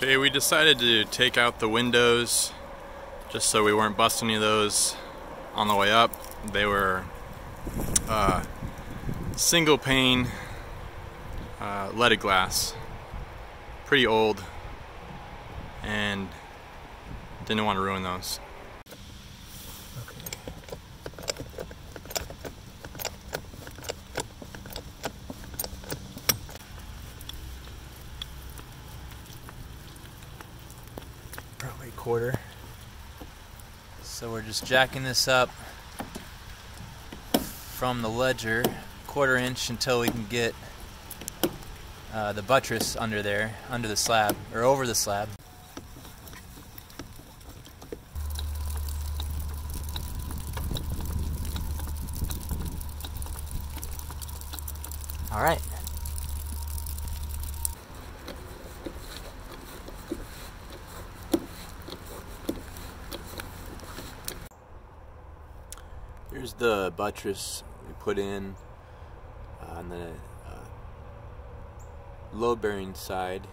Okay, we decided to take out the windows just so we weren't busting any of those on the way up. They were uh, single pane uh, leaded glass, pretty old, and didn't want to ruin those. Quarter. So we're just jacking this up from the ledger, quarter inch until we can get uh, the buttress under there, under the slab, or over the slab. All right. Here's the buttress we put in on the uh, load bearing side,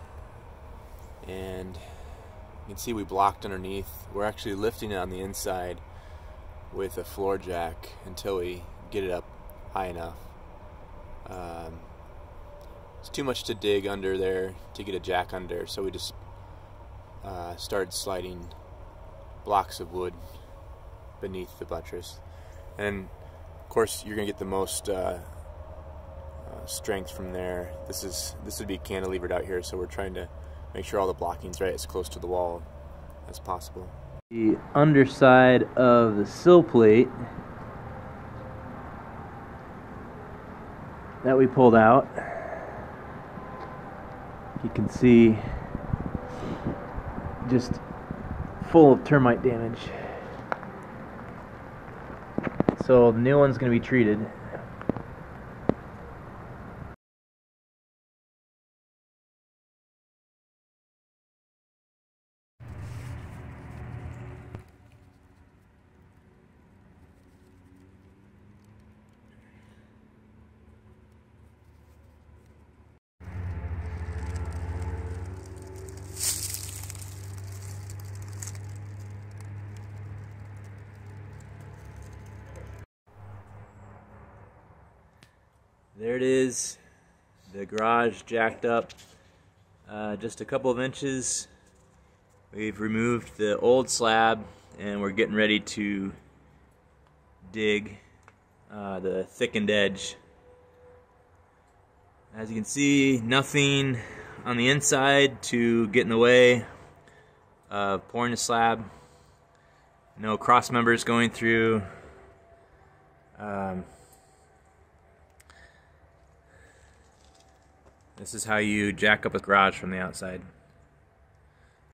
and you can see we blocked underneath. We're actually lifting it on the inside with a floor jack until we get it up high enough. Um, it's too much to dig under there to get a jack under, so we just uh, started sliding blocks of wood beneath the buttress and of course you're gonna get the most uh, uh, strength from there. This is this would be cantilevered out here, so we're trying to make sure all the blocking's right as close to the wall as possible. The underside of the sill plate that we pulled out, you can see just full of termite damage. So the new one's going to be treated. There it is, the garage jacked up uh, just a couple of inches. We've removed the old slab and we're getting ready to dig uh, the thickened edge. As you can see, nothing on the inside to get in the way of pouring the slab. No cross members going through. Um, This is how you jack up a garage from the outside.